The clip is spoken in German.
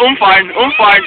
umfallen, umfallen.